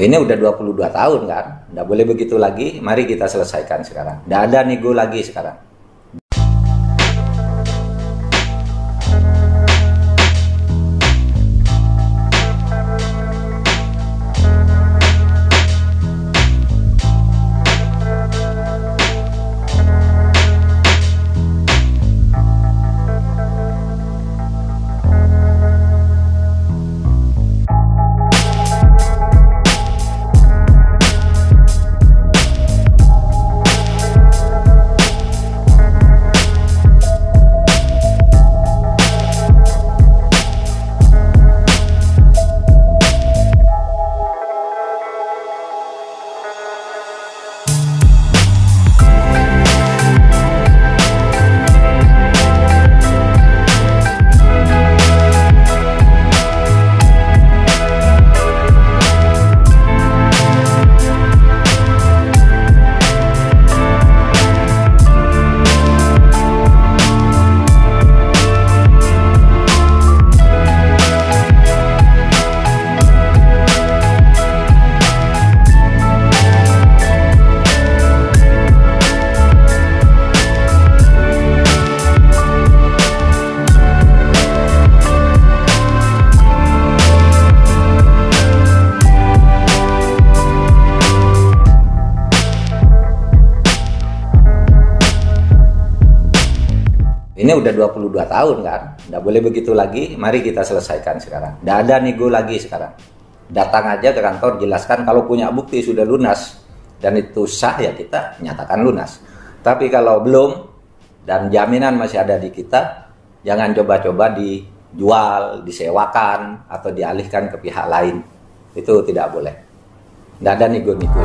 Ini udah 22 tahun kan, nggak boleh begitu lagi. Mari kita selesaikan sekarang. Nggak ada nego lagi sekarang. Ini udah 22 tahun kan, nggak boleh begitu lagi. Mari kita selesaikan sekarang. Nggak ada nego lagi sekarang. Datang aja ke kantor, jelaskan kalau punya bukti sudah lunas dan itu sah ya kita nyatakan lunas. Tapi kalau belum dan jaminan masih ada di kita, jangan coba-coba dijual, disewakan atau dialihkan ke pihak lain. Itu tidak boleh. Nggak ada nego-nego.